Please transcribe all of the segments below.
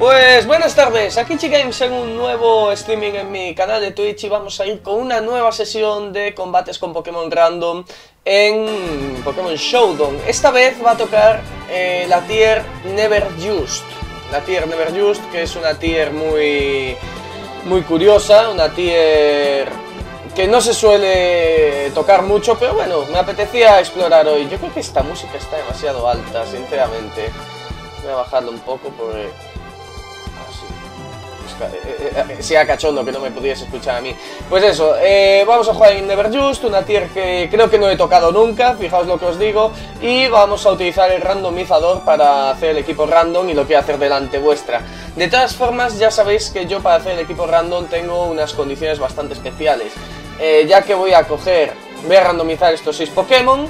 Pues buenas tardes, aquí Chigames en un nuevo streaming en mi canal de Twitch y vamos a ir con una nueva sesión de combates con Pokémon Random en Pokémon Showdown. Esta vez va a tocar eh, la tier Never Used, la tier Never Used que es una tier muy, muy curiosa, una tier que no se suele tocar mucho, pero bueno, me apetecía explorar hoy. Yo creo que esta música está demasiado alta, sinceramente. Voy a bajarlo un poco porque sea cachondo que no me pudiese escuchar a mí. Pues eso, eh, vamos a jugar en Never Just, una tier que creo que no he tocado nunca, fijaos lo que os digo, y vamos a utilizar el randomizador para hacer el equipo random y lo que hacer delante vuestra. De todas formas, ya sabéis que yo para hacer el equipo random tengo unas condiciones bastante especiales, eh, ya que voy a coger, voy a randomizar estos 6 Pokémon,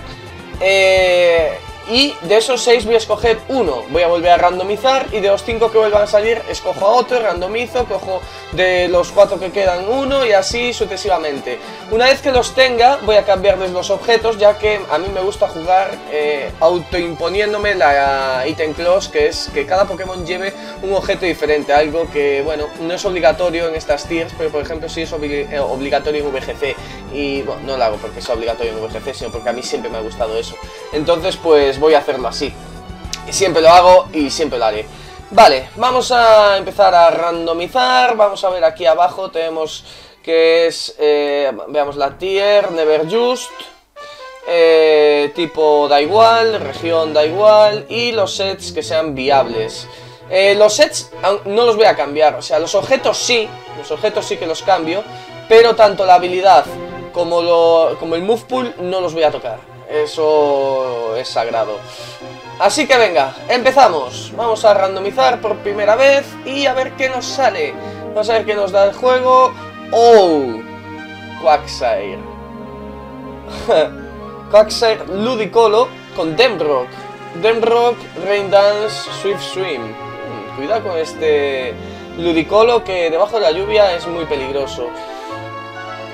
eh, y de esos 6 voy a escoger uno, voy a volver a randomizar y de los 5 que vuelvan a salir escojo a otro, randomizo, cojo de los 4 que quedan uno y así sucesivamente. Una vez que los tenga voy a cambiarles los objetos ya que a mí me gusta jugar eh, autoimponiéndome la item clause que es que cada Pokémon lleve un objeto diferente, algo que bueno, no es obligatorio en estas tiers, pero por ejemplo sí es eh, obligatorio en VGC y bueno, no lo hago porque sea obligatorio en VGC, sino porque a mí siempre me ha gustado eso. Entonces pues voy a hacerlo así. Siempre lo hago y siempre lo haré. Vale, vamos a empezar a randomizar. Vamos a ver aquí abajo tenemos que es, eh, veamos la tier, Never Just. Eh, tipo da igual, región da igual y los sets que sean viables. Eh, los sets no los voy a cambiar, o sea, los objetos sí, los objetos sí que los cambio, pero tanto la habilidad como, lo, como el move pool no los voy a tocar. Eso es sagrado. Así que venga, empezamos. Vamos a randomizar por primera vez y a ver qué nos sale. Vamos a ver qué nos da el juego. ¡Oh! Quagsire. Quagsire Ludicolo con Demrock. Demrock, Rain Dance, Swift Swim. Hmm, cuidado con este Ludicolo que debajo de la lluvia es muy peligroso.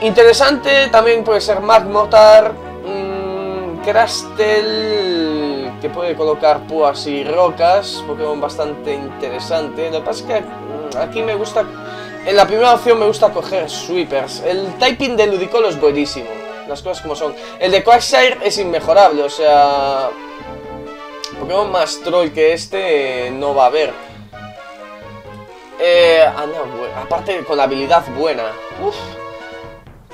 Interesante, también puede ser Magmotar, Crastel, que puede colocar púas y rocas, Pokémon bastante interesante. Lo que pasa es que mm, aquí me gusta, en la primera opción me gusta coger Sweepers. El typing de Ludicolo es buenísimo, las cosas como son. El de Quagsire es inmejorable, o sea... Pokémon más troll que este no va a haber. Eh, ah, aparte con la habilidad buena. Uf.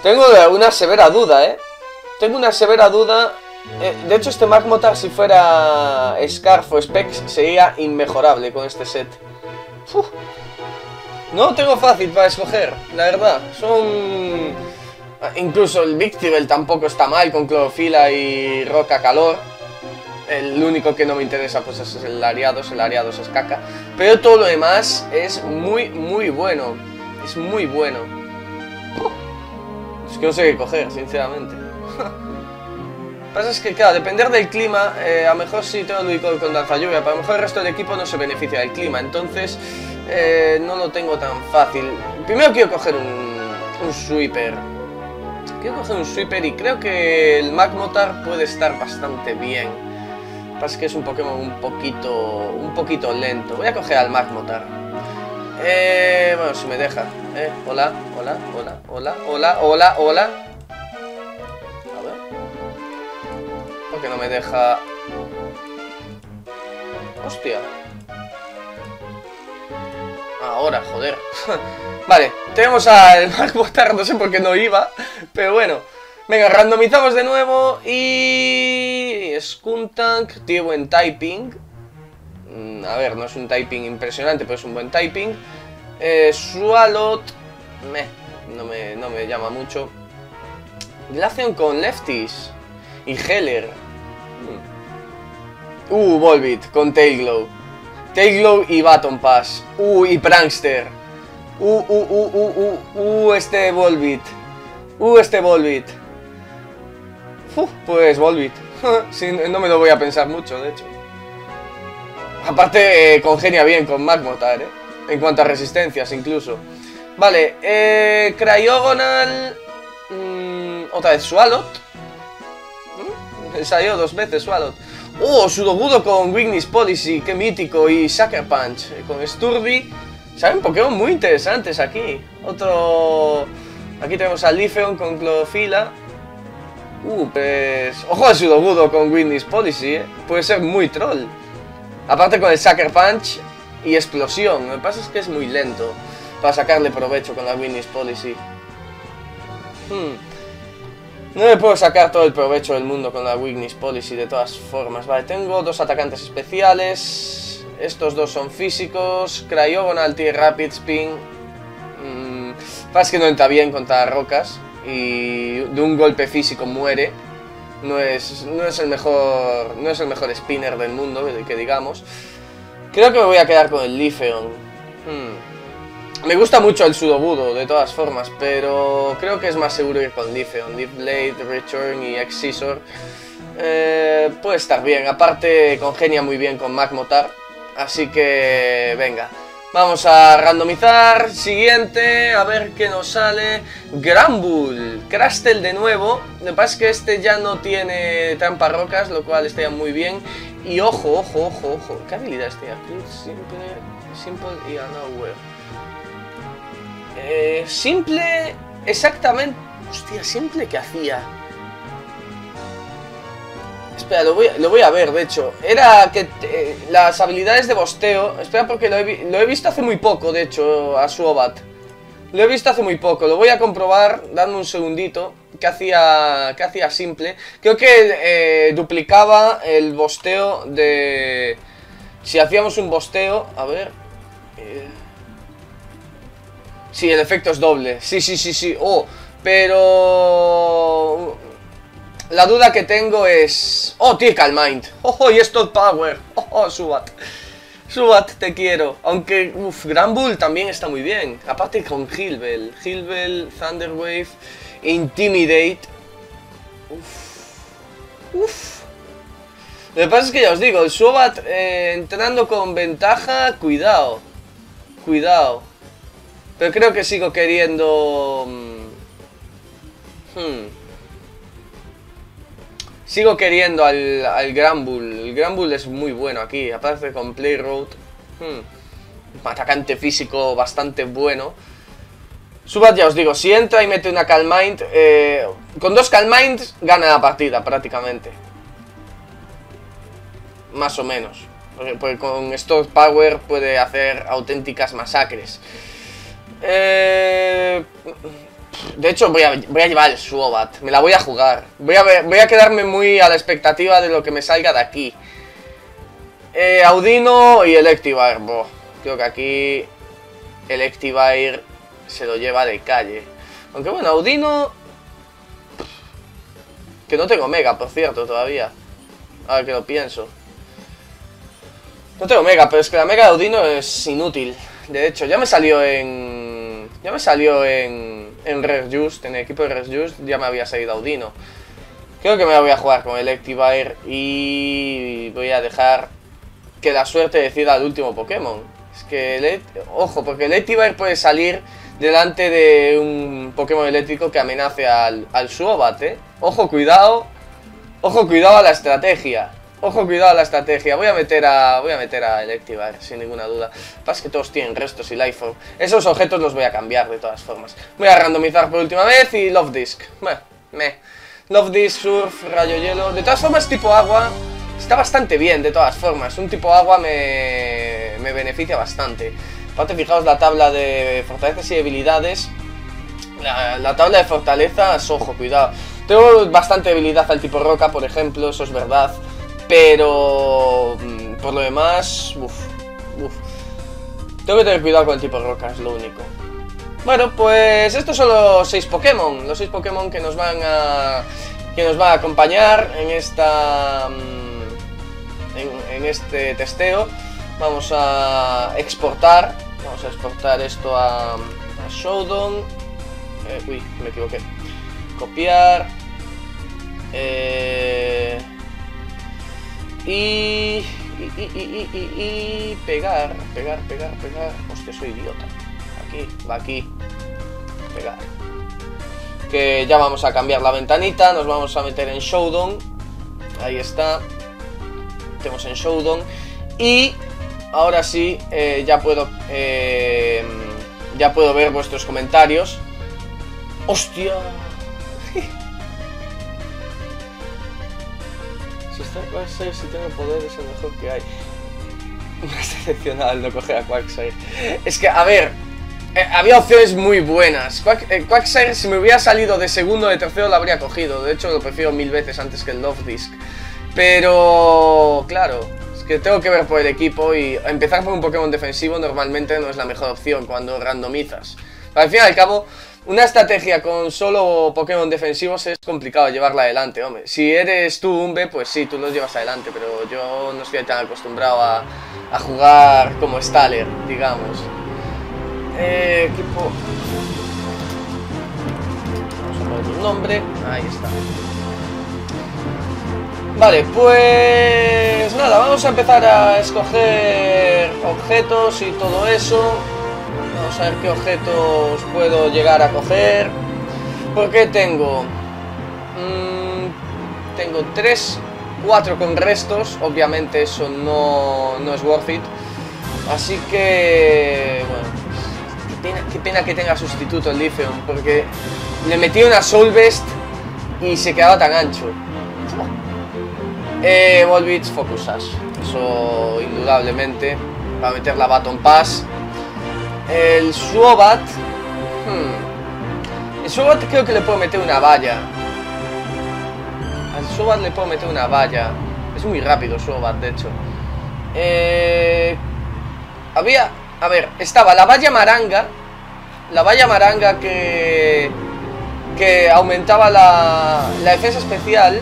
Tengo una severa duda, ¿eh? Tengo una severa duda eh, de hecho, este Magmotar, si fuera Scarf o Specs, sería inmejorable con este set. No lo tengo fácil para escoger, la verdad. Son... Ah, incluso el Victibel tampoco está mal con clorofila y roca calor. El único que no me interesa pues es el Ariados, el Ariados es caca. Pero todo lo demás es muy, muy bueno. Es muy bueno. Es que no sé qué coger, sinceramente. Lo pasa es que, claro, depender del clima, eh, a lo mejor sí tengo Ludicolo con danza lluvia, pero a lo mejor el resto del equipo no se beneficia del clima, entonces eh, no lo tengo tan fácil. Primero quiero coger un, un sweeper. Quiero coger un sweeper y creo que el Magmotar puede estar bastante bien. Lo pasa es que es un Pokémon un poquito, un poquito lento. Voy a coger al Magmotar. Eh, bueno, si me deja. Eh, hola, hola, hola, hola, hola, hola, hola. Que no me deja... Hostia. Ahora, joder. vale, tenemos al Magbotar, no sé por qué no iba, pero bueno. Venga, randomizamos de nuevo y... Skuntank, tiene buen typing. Mm, a ver, no es un typing impresionante, pero es un buen typing. Eh, Swalot... no, me, no me llama mucho. Glaceon con Lefties. Y Heller. Uh, Volbit con Tailglow. Tailglow y Baton Pass. Uh, y Prankster. Uh, uh, uh, uh, uh, uh, este Volbit. Uh, este Volbit. Uh, pues Volbit. no me lo voy a pensar mucho, de hecho. Aparte, eh, congenia bien con Magmotar, ¿eh? En cuanto a resistencias, incluso. Vale, eh, Cryogonal... Mm, otra vez Swalot. Salió dos veces Swallow. Oh, Sudogudo con Wignis Policy, qué mítico, y Sucker Punch eh, con Sturdy. Salen Pokémon muy interesantes aquí. Otro... Aquí tenemos a Lifeon con Clorofila. Uh, pues... Ojo al Sudogudo con Wignis Policy, eh. Puede ser muy troll. Aparte con el Sucker Punch y Explosión. Lo que pasa es que es muy lento para sacarle provecho con la Wignis Policy. Hmm. No le puedo sacar todo el provecho del mundo con la Weakness Policy de todas formas. Vale, tengo dos atacantes especiales. Estos dos son físicos. Cryogonal tiene Rapid Spin. Mm, pasa que no entra bien contra rocas. Y de un golpe físico muere. No es, no es, el, mejor, no es el mejor spinner del mundo, que digamos. Creo que me voy a quedar con el Lifeon. Hmm. Me gusta mucho el Sudobudo, de todas formas, pero creo que es más seguro ir con Lifeon. Deep Blade, Return y Excisor eh, puede estar bien. Aparte, congenia muy bien con Magmotar. Así que, venga. Vamos a randomizar. Siguiente, a ver qué nos sale. Granbull, Crastel de nuevo. Lo que pasa es que este ya no tiene trampa rocas, lo cual estaría muy bien. Y ojo, ojo, ojo, ojo. ¿Qué habilidad este? Simple, simple y unaware. Eh, simple, exactamente... Hostia, simple que hacía. Espera, lo voy, a ver, de hecho. Era que eh, las habilidades de bosteo... Espera, porque lo he, visto hace muy poco, de hecho, a Suobat. Lo he visto hace muy poco. Lo voy a comprobar, dando un segundito. Que hacía, que hacía simple. Creo que eh, duplicaba el bosteo de... Si hacíamos un bosteo... A ver... Eh, Sí, el efecto es doble. Sí, sí, sí, sí. Oh, pero... La duda que tengo es... Oh, Calm Mind. Oh, y esto Power. Oh, oh, Subat. Subat, te quiero. Aunque, uff, Gran Bull también está muy bien. Aparte con Hilbel. Hilbel, Thunderwave, Intimidate. Uff. Uff. Lo que pasa es que ya os digo, el Subat eh, entrando con ventaja, cuidado. Cuidado. Pero creo que sigo queriendo... Mm, hmm. Sigo queriendo al, al Granbull. El Granbull es muy bueno aquí. Aparece con Play Road. Hmm. Atacante físico bastante bueno. Subat, ya os digo, si entra y mete una Calm Mind, eh, con dos Calm Minds gana la partida prácticamente. Más o menos. Porque, con Stock Power puede hacer auténticas masacres. Eh, de hecho, voy a, llevar el Suobat. Me la voy a jugar. Voy a, voy a quedarme muy a la expectativa de lo que me salga de aquí. Eh, Audino y Electivire. creo que aquí Electivire se lo lleva de calle. Aunque bueno, Audino... Que no tengo Mega, por cierto, todavía. A ver que lo pienso. No tengo Mega, pero es que la Mega de Audino es inútil. De hecho, ya me salió en ya me salió en, en Red Just, en el equipo de Red Just, ya me había salido Audino. Creo que me voy a jugar con Electivire y voy a dejar que la suerte decida al último Pokémon. Es que, ojo, porque Electivire puede salir delante de un Pokémon eléctrico que amenace al, al Suobat, ¿eh? Ojo, cuidado. Ojo, cuidado a la estrategia. Ojo, cuidado a la estrategia. Voy a meter a voy a meter a Electivire, sin ninguna duda. Pasa que todos tienen restos y Lifeform. Esos objetos los voy a cambiar de todas formas. Voy a randomizar por última vez y Love Disc. Bueno, me. Love Disc, Surf, Rayo Hielo. De todas formas, tipo agua está bastante bien, de todas formas. Un tipo agua me, me beneficia bastante. Aparte, fijaos la tabla de fortalezas y debilidades. La tabla de fortalezas, ojo, cuidado. Tengo bastante debilidad al tipo roca, por ejemplo, eso es verdad. Pero mm, por lo demás, uff, uff. Tengo que tener cuidado con el tipo de roca, es lo único. Bueno, pues estos son los seis Pokémon. Los seis Pokémon que nos van a. que nos van a acompañar en esta. Mm, en, este testeo. Vamos a exportar. Vamos a exportar esto a, a Showdown. Eh, uy, me equivoqué. Copiar. Eh. Y y, y, y, pegar, pegar, pegar, pegar. Hostia, soy idiota. Aquí, va aquí. Pegar. Que ya vamos a cambiar la ventanita, nos vamos a meter en Showdown. Ahí está. Tenemos en Showdown. Y ahora sí, eh, ya puedo... Eh, ya puedo ver vuestros comentarios. ¡Hostia! Si está Quagsire, si tengo poder, es el mejor que hay. Me has no coger a Quagsire. Es que, a ver, eh, había opciones muy buenas. Quack, eh, Quagsire, si me hubiera salido de segundo o de tercero, lo habría cogido. De hecho, lo prefiero mil veces antes que el Love Disc. Pero, claro, es que tengo que ver por el equipo y empezar por un Pokémon defensivo normalmente no es la mejor opción cuando randomizas. Al fin y al cabo, una estrategia con solo Pokémon defensivos es complicado llevarla adelante, hombre. Si eres tú un B, pues sí, tú los llevas adelante, pero yo no estoy tan acostumbrado a, jugar como Staller, digamos. Eh, equipo... Vamos a poner un nombre, ahí está. Vale, pues nada, vamos a empezar a escoger objetos y todo eso. Vamos a ver qué objetos puedo llegar a coger. Porque tengo... Mmm, tengo 3, 4 con restos. Obviamente eso no, no es worth it. Así que... Bueno, qué pena, que tenga sustituto el Lithium. Porque le metí una Soul Best y se quedaba tan ancho. Eh, Focus Sash. Eso indudablemente. Va a meter la Baton Pass. El Suobat. Hmm. El Suobat creo que le puedo meter una valla. Al Suobat le puedo meter una valla. Es muy rápido Suobat, de hecho. Eh, había... A ver, estaba la valla maranga. La valla maranga que... Que aumentaba la, defensa especial.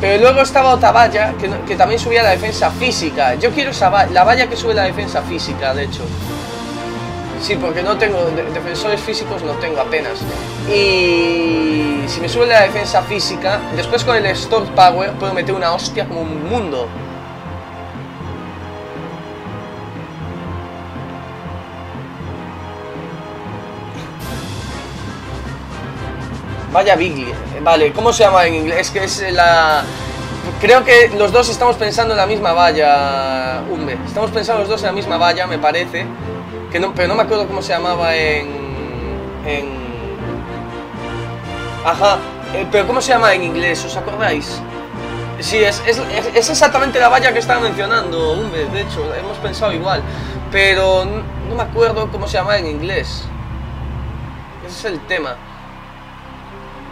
Pero luego estaba otra valla que, que, también subía la defensa física. Yo quiero esa valla, la valla que sube la defensa física, de hecho. Sí, porque no tengo, de, defensores físicos no tengo apenas. Y si me sube la defensa física, después con el Store Power puedo meter una hostia como un mundo. Vaya Bigly. Vale, ¿cómo se llama en inglés? Es que es la... Creo que los dos estamos pensando en la misma valla, Umbe. Estamos pensando los dos en la misma valla, me parece. Pero no me acuerdo cómo se llamaba en... en... Ajá, eh, pero ¿cómo se llama en inglés? ¿Os acordáis? Sí, es, es, es exactamente la valla que estaba mencionando, Umbe, de hecho, hemos pensado igual. Pero no, me acuerdo cómo se llama en inglés. Ese es el tema.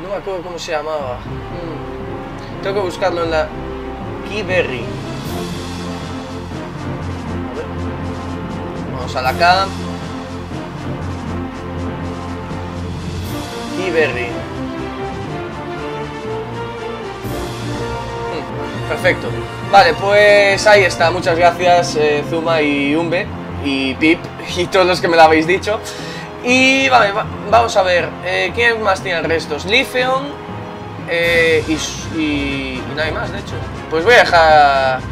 No me acuerdo cómo se llamaba. Mm. Tengo que buscarlo en la Keyberry. Vamos a la K. Keyberry. Mm. Perfecto. Vale, pues ahí está. Muchas gracias eh, Zuma y Umbe y Pip y todos los que me lo habéis dicho. Y vale, va, vamos a ver, eh, ¿quién más tiene restos? Lifeon eh, y, y, y, nadie más, de hecho. Pues voy a dejar...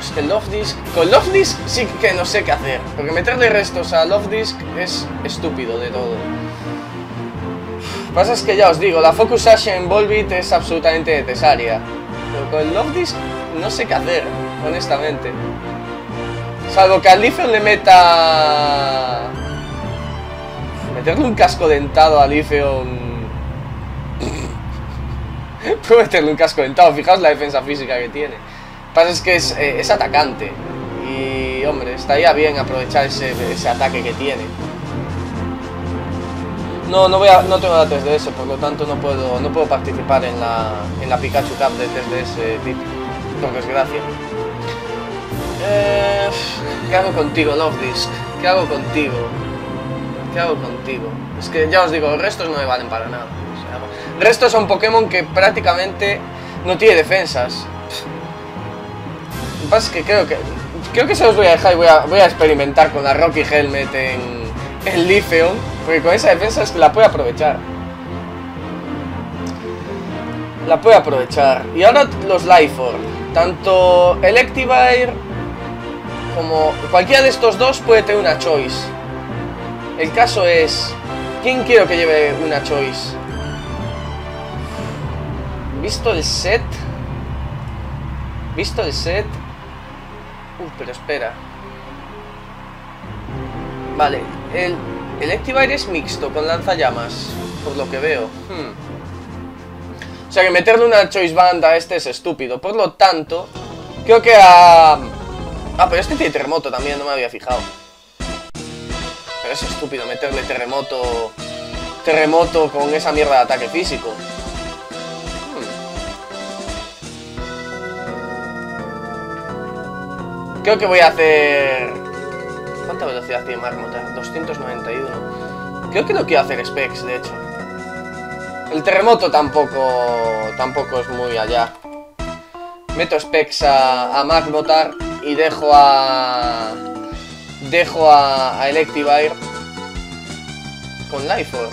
Es que el Love Disc... Con Love Disc sí que no sé qué hacer. Porque meterle restos a Love Disc es estúpido de todo. Lo que pasa es que ya os digo, la Focus Ash en Volbit es absolutamente necesaria. Pero con Love Disc no sé qué hacer, honestamente. Salvo que al Lifeon le meta... Meterle un casco dentado a Lifeon... Puedo meterle un casco dentado, fijaos la defensa física que tiene. Pasa es que es, eh, es atacante. Y, hombre, estaría bien aprovechar ese, ese, ataque que tiene. No, no, voy a, no tengo la 3DS, por lo tanto no puedo, no puedo participar en la, en la Pikachu Cup de 3DS, por desgracia. Eh, ¿Qué hago contigo, Love Disc? ¿Qué hago contigo? ¿Qué hago contigo? Es que ya os digo, los restos no me valen para nada. O sea, restos son Pokémon que prácticamente no tiene defensas. Lo que pasa es que creo que creo que se los voy a dejar y voy a, voy a experimentar con la Rocky Helmet en, en Lifeon. Porque con esa defensa es que la puede aprovechar. La puede aprovechar. Y ahora los Lifeform. Tanto Electivire como cualquiera de estos dos puede tener una choice. El caso es, ¿quién quiero que lleve una choice? Visto el set, Visto el set... Pero espera. Vale, el Electivire es mixto con lanzallamas, por lo que veo. Hmm. O sea que meterle una Choice Band a este es estúpido. Por lo tanto, creo que a... Ah, pero este tiene terremoto también, no me había fijado. Pero es estúpido meterle terremoto... Terremoto con esa mierda de ataque físico. Creo que voy a hacer... ¿Cuánta velocidad tiene Marmota? 291. Creo que no quiero hacer specs, de hecho. El terremoto tampoco... Tampoco es muy allá. Meto specs a, a Magmotar y dejo a... Dejo a, a Electivire con Lifeform.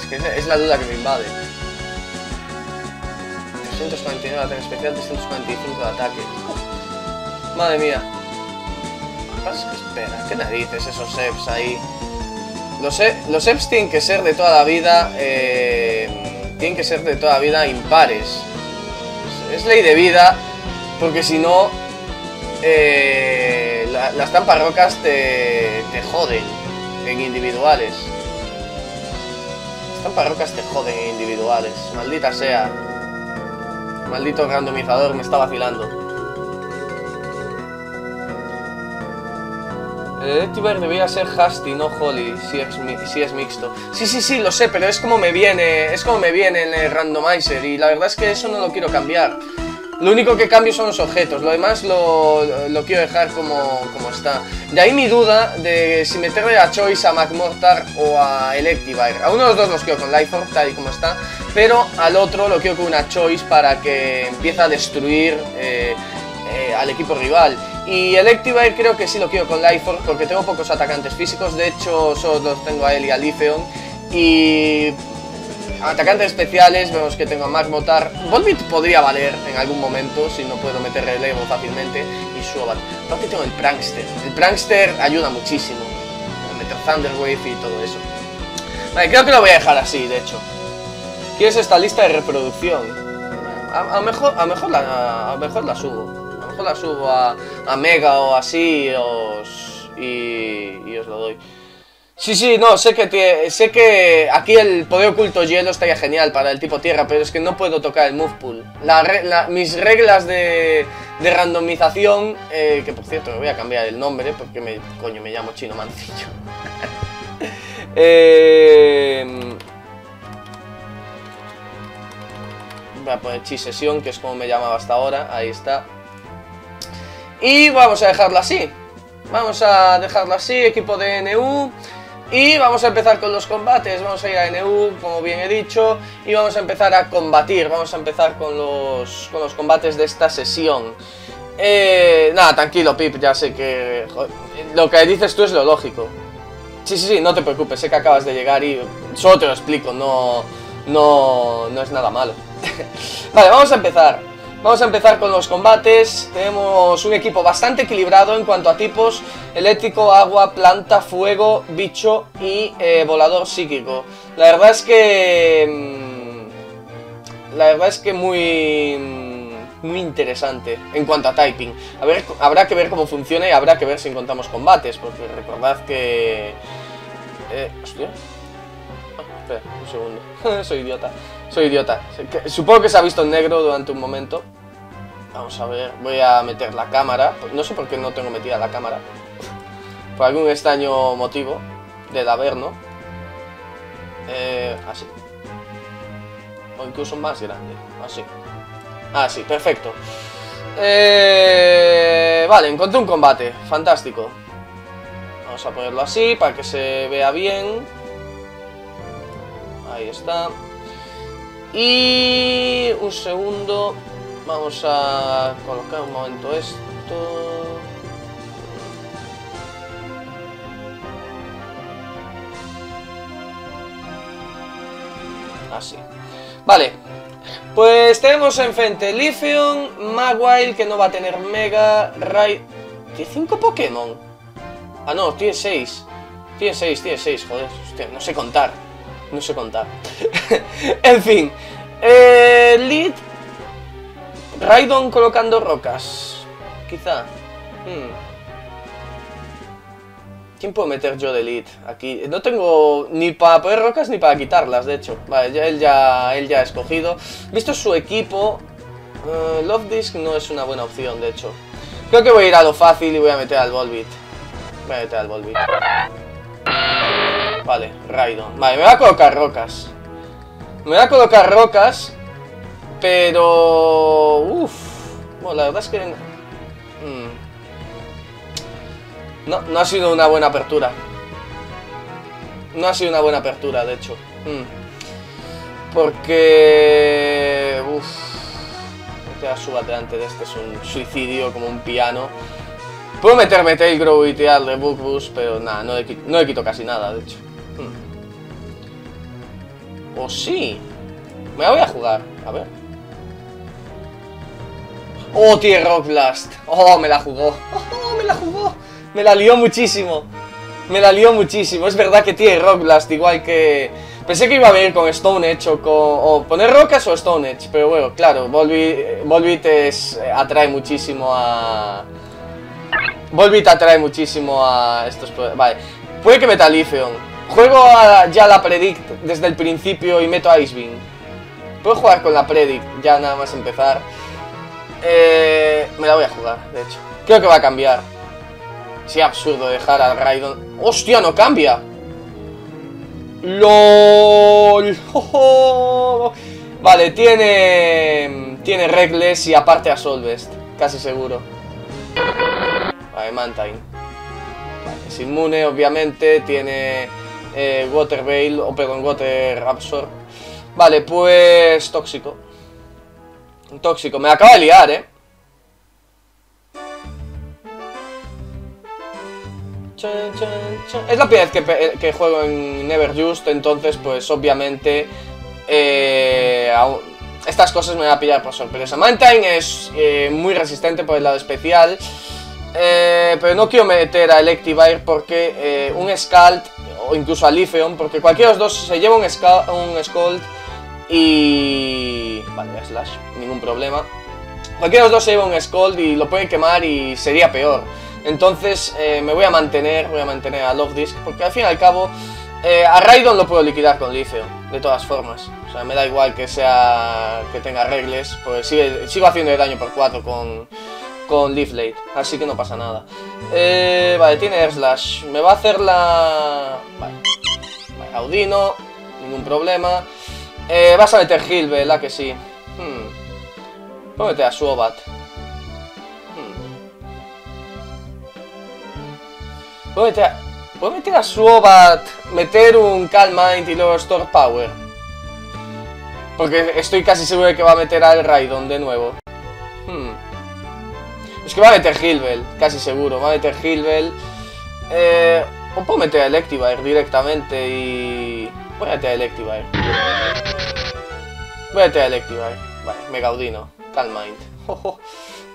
Es que es la duda que me invade. 349 de ataque especial, 345 de ataque. Madre mía. espera, ¿qué narices esos EPs ahí? Los, e, los EPs tienen que ser de toda la vida... Eh, tienen que ser de toda la vida impares. Es ley de vida, porque si no... Eh, las tamparrocas te, te joden en individuales. Las tamparrocas te joden en individuales. Maldita sea. Maldito randomizador me está vacilando. El Electivire debería ser Hasty, no Holly, si es, si es mixto. Sí, sí, sí, lo sé, pero es como me viene, es como me viene en el randomizer y la verdad es que eso no lo quiero cambiar. Lo único que cambio son los objetos, lo demás lo, quiero dejar como, como, está. De ahí mi duda de si meterle a Choice a McMortar o a Electivire. A uno de los dos los quiero con Lifeforce, tal y como está, pero al otro lo quiero con una Choice para que empiece a destruir eh, eh, al equipo rival. Y Electivire creo que sí lo quiero con Lifeforce porque tengo pocos atacantes físicos, de hecho solo los tengo a él y a Lifeon. Y atacantes especiales, vemos que tengo a Magmotar. Volbit podría valer en algún momento si no puedo meter relevo fácilmente. Y Suobat. Aparte tengo el Prankster. El Prankster ayuda muchísimo. Meter Thunderwave y todo eso. Vale, creo que lo voy a dejar así, de hecho. ¿Quieres esta lista de reproducción? A, mejor, a, mejor la, a mejor la subo la subo a, Mega o así os, y, os lo doy. Sí, sí, no, sé que, sé que aquí el poder oculto hielo estaría genial para el tipo tierra, pero es que no puedo tocar el move pool. mis reglas de, randomización, eh, que por cierto voy a cambiar el nombre porque me, coño me llamo Chino Mancillo. eh, voy a poner chi sesión, que es como me llamaba hasta ahora, ahí está. Y vamos a dejarlo así. Vamos a dejarlo así, equipo de NU. Y vamos a empezar con los combates, vamos a ir a NU, como bien he dicho, y vamos a empezar a combatir, vamos a empezar con los, con los combates de esta sesión. Eh, nada, tranquilo, Pip, ya sé que lo que dices tú es lo lógico. Sí, sí, sí, no te preocupes, sé que acabas de llegar y solo te lo explico, no, no, no es nada malo. vale, vamos a empezar. Vamos a empezar con los combates. Tenemos un equipo bastante equilibrado en cuanto a tipos eléctrico, agua, planta, fuego, bicho y eh, volador psíquico. La verdad es que... Mm, la verdad es que muy... Mm, muy interesante en cuanto a typing. A ver, habrá que ver cómo funciona y habrá que ver si encontramos combates, porque recordad que... Eh, hostia. Ah, espera, un segundo. Soy idiota. Soy idiota. Supongo que se ha visto en negro durante un momento. Vamos a ver, voy a meter la cámara. No sé por qué no tengo metida la cámara. Por algún extraño motivo. De haber, ¿no? Eh, así. O incluso más grande. Así. Así, ah, perfecto. Eh, vale, encontré un combate. Fantástico. Vamos a ponerlo así para que se vea bien. Ahí está. Y un segundo, vamos a colocar un momento esto. Así. Vale. Pues tenemos enfrente Lithium, Magwile, que no va a tener Mega, Ray... ¿Tiene 5 Pokémon? Ah, no, tiene 6. Tiene 6, tiene 6, joder. Hostia, no sé contar no sé contar. en fin, Eh, lead. Raidon colocando rocas. Quizá. Hmm. ¿Quién puedo meter yo de lead aquí? No tengo ni para poner rocas ni para quitarlas, de hecho. Vale, ya, él, ya, él ya ha escogido. Visto su equipo, uh, Love Disc no es una buena opción, de hecho. Creo que voy a ir a lo fácil y voy a meter al Volbit. Voy a meter al Volbit. Vale, Raidon. Vale, me voy a colocar rocas. Me voy a colocar rocas. Pero... Uff. Bueno, la verdad es que... Hmm. No, no ha sido una buena apertura. No ha sido una buena apertura, de hecho. Hmm. Porque... Uff. Meter a antes de este es un suicidio como un piano. Puedo meterme Tailgrow y tirar de Book pero nada, no, no le quito casi nada, de hecho. ¿O sí? Me la voy a jugar. A ver. ¡Oh, tío, Rock Blast! ¡Oh, me la jugó! ¡Oh, me la jugó! Me la lió muchísimo. Me la lió muchísimo. Es verdad que tiene Rock Blast, igual que... Pensé que iba a venir con Stone Edge o con... O poner rocas o Stone Edge, pero bueno, claro, Volbit, eh, atrae muchísimo a... Volbit atrae muchísimo a estos... Vale, puede que meta Juego ya la Predict desde el principio y meto Ice Beam. Puedo jugar con la Predict ya nada más empezar. Eh, me la voy a jugar, de hecho. Creo que va a cambiar. Sí, absurdo dejar al Raidon. ¡Hostia, no cambia! ¡LOL! Vale, tiene... Tiene Reckless y aparte a Solvest. Casi seguro. Vale, Mantine. es inmune, obviamente. Tiene eh, Water Veil, o perdón, Water Absorb. Vale, pues tóxico. Tóxico, me acaba de liar, eh. Es la primera vez que, juego en Never Just, entonces pues obviamente eh, estas cosas me van a pillar por sorpresa. Mantine es eh, muy resistente por el lado especial, pero no quiero meter a Electivire porque un Scald o incluso a Lifeon, porque cualquiera de los dos se lleva un, un Scold y... Vale, Slash, ningún problema. Cualquiera de los dos se lleva un Scold y lo puede quemar y sería peor. Entonces eh, me voy a mantener, voy a mantener a Love Disc, porque al fin y al cabo eh, a Raidon lo puedo liquidar con Lifeon, de todas formas. O sea, me da igual que sea que tenga regles, pues sigo haciendo daño por 4 con, con Leaf Late, así que no pasa nada. Eh, vale, tiene Air Slash. Me va a hacer la... Vale. vale Audino, ningún problema. Eh, vas a meter Heal, ¿verdad que sí? Hmm. Voy a Suobat. Hmm. Voy a meter a... ¿Puedo meter a Suobat, meter un Calm Mind y luego Store Power? Porque estoy casi seguro de que va a meter al Raidon de nuevo. Es que va a meter Hilbel, casi seguro. Va a meter Hilbel. Eh, o puedo meter a Electivire directamente y... Voy a meter a Electivire. Voy a meter a Electivire. Vale, Megaudino. Calm Mind.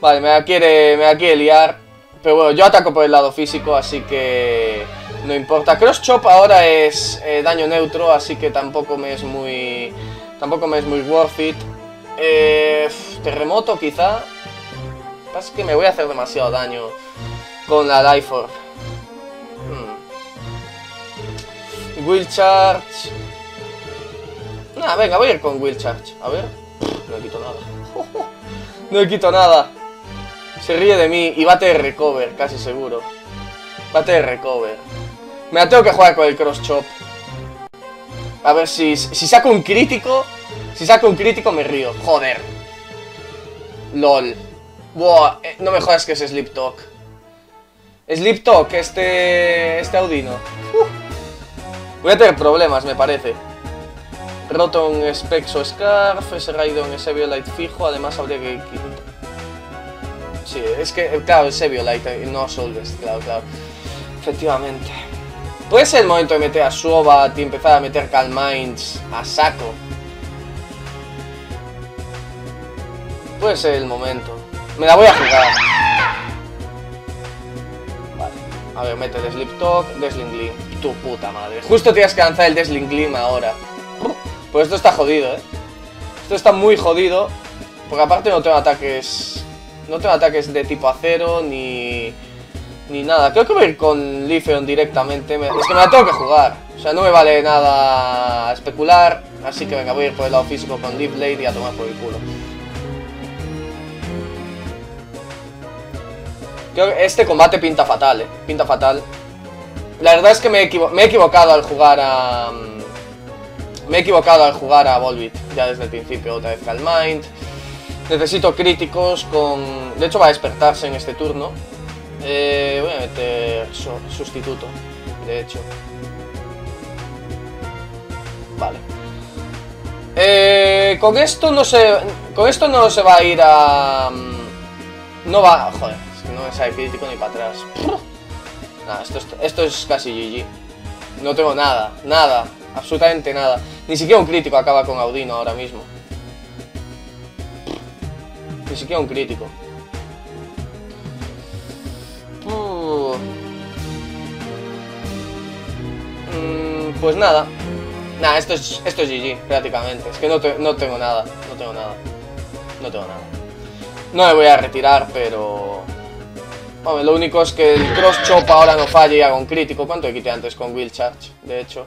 vale, me la, quiere, me la quiere liar. Pero bueno, yo ataco por el lado físico, así que... No importa. Cross Chop ahora es eh, daño neutro, así que tampoco me es muy... Tampoco me es muy worth it. Eh, terremoto quizá pasa que me voy a hacer demasiado daño con la Life Orb. Hmm. Will Charge. Nada, venga, voy a ir con Will Charge. A ver. No le quito nada. no le quito nada. Se ríe de mí y va a tener recover, casi seguro. Va a tener recover. Me la tengo que jugar con el cross chop. A ver si, si saco un crítico. Si saco un crítico me río. Joder. LOL. Buah, eh, no me jodas que es Sleep Talk. Sleep Talk, este, este Audino. Voy a tener problemas, me parece. Roton Spexo Scarf, ese Raidon, ese Violite fijo, además habría que... Sí, es que, claro, ese Violite, no Solves, claro, claro. Efectivamente. Puede ser el momento de meter a Suobat y empezar a meter Calm Minds a saco. Puede ser el momento. Me la voy a jugar. Vale. A ver, mete el Sleep Talk, Desling. Tu puta madre. Justo tienes que lanzar el Desling ahora. Pues esto está jodido, ¿eh? Esto está muy jodido. Porque aparte no tengo ataques... No tengo ataques de tipo acero ni... Ni nada. Creo que voy a ir con Lifeon directamente. Es que me la tengo que jugar. O sea, no me vale nada especular. Así que venga, voy a ir por el lado físico con Deep Blade y a tomar por el culo. Que este combate pinta fatal, eh. Pinta fatal. La verdad es que me he, equivocado al jugar a... Me he equivocado al jugar a Volbit ya desde el principio, otra vez Calm Mind. Necesito críticos con... De hecho va a despertarse en este turno. Eh, voy a meter sustituto, de hecho. Vale. Eh, con esto no se... Con esto no se va a ir a... Mm, no va... Joder, no me sale crítico ni para atrás. Esto, esto es casi GG. No tengo nada, nada, absolutamente nada. Ni siquiera un crítico acaba con Audino ahora mismo. Ni siquiera un crítico. Mm, pues nada. Nada, esto es, esto es GG, prácticamente. Es que no, no tengo nada. No tengo nada. No tengo nada. No me voy a retirar, pero... Hombre, lo único es que el cross chop ahora no falle y haga un crítico. ¿Cuánto he quité antes con Will Charge? De hecho.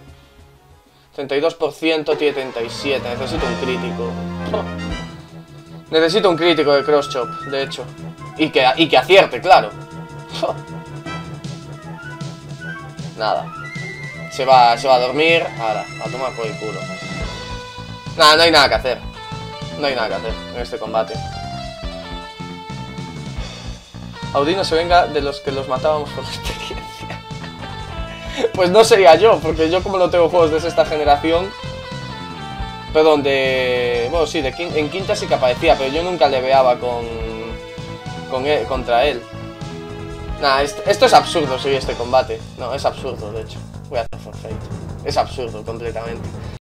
32%, tiene 37. Necesito un crítico. Necesito un crítico de cross chop, de hecho. Y que, y que acierte, claro. Nada. Se va, se va a dormir. Ahora, a tomar por el culo. Nada, no hay nada que hacer. No hay nada que hacer en este combate. Audino se venga de los que los matábamos por experiencia. pues no sería yo, porque yo como no tengo juegos de esta generación... Perdón, de... Bueno, sí, de en quinta sí que aparecía, pero yo nunca le veaba con... con él, contra él. Esto, esto, es absurdo, sí, este combate. No, es absurdo, de hecho. Voy a hacer forfeit. Es absurdo, completamente.